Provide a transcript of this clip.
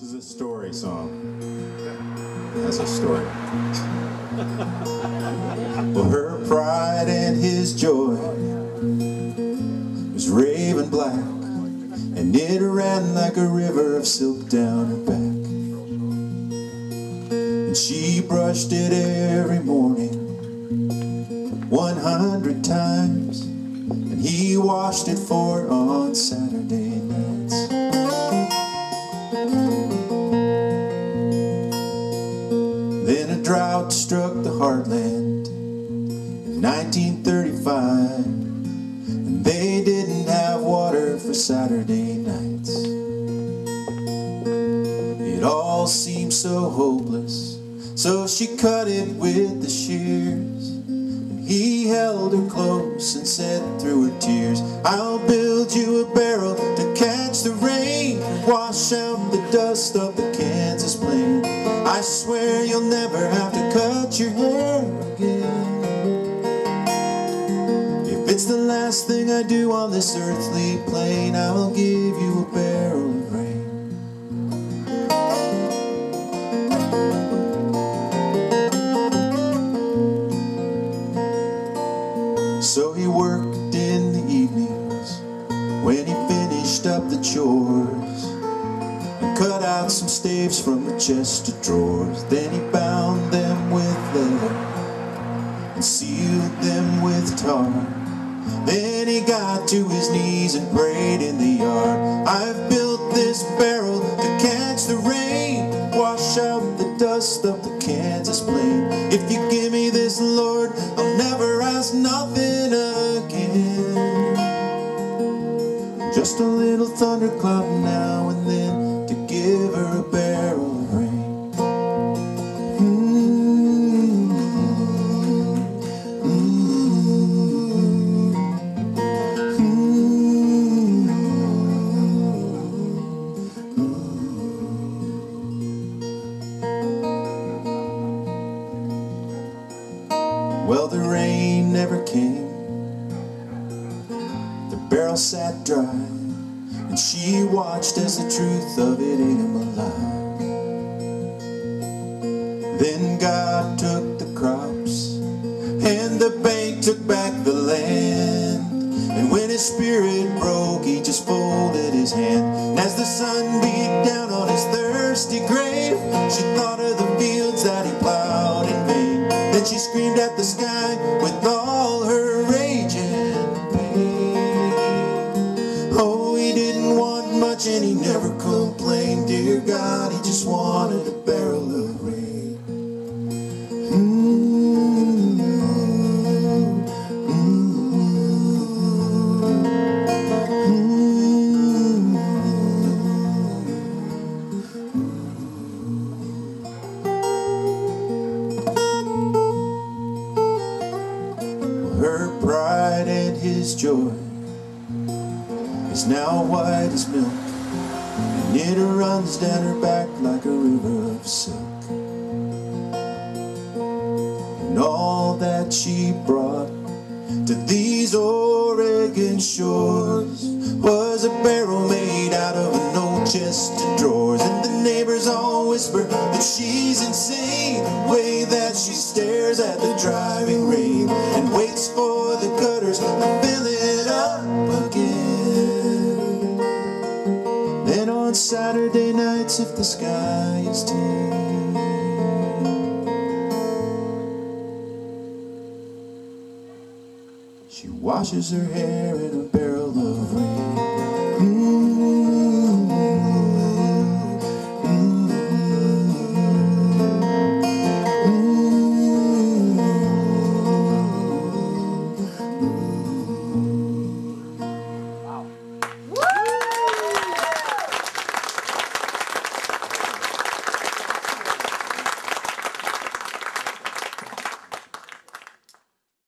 This is a story song. It has a story. well, her pride and his joy was raven black, and it ran like a river of silk down her back. And she brushed it every morning, 100 times, and he washed it for on Saturday drought struck the heartland in 1935, and they didn't have water for Saturday nights. It all seemed so hopeless, so she cut it with the shears. He held her close and said through her tears, I'll build you a barrel to catch the rain, wash out the dust of the Kansas plain. I swear you'll never have to cut your hair again. If it's the last thing I do on this earthly plane, I will give you a barrel of rain. So he worked in the evenings when he finished up the chores out some staves from the chest of drawers. Then he bound them with leather and sealed them with tar. Then he got to his knees and prayed in the yard. I've built this barrel to catch the rain, wash out the dust of the Kansas plain. If you give me this, Lord, I'll never ask nothing again. Just a little thundercloud now Well, the rain never came. The barrel sat dry, and she watched as the truth of it ate him alive. Then God took the crops, and the bank took back the land. And when his spirit broke, he just folded his hand. And as the sun beat down on his thirsty grave, she thought of the she screamed at the sky with all her rage and pain. Oh, he didn't want much and he never complained. Dear God, he just wanted his joy is now white as milk, and it runs down her back like a river of silk. And all that she brought to these Oregon shores was a barrel made out of an old chest of drawers. And the neighbors all whisper that she's insane, the way that she stares at the driving rain again. Then on Saturday nights, if the sky is dim. She washes her hair in a barrel of rain.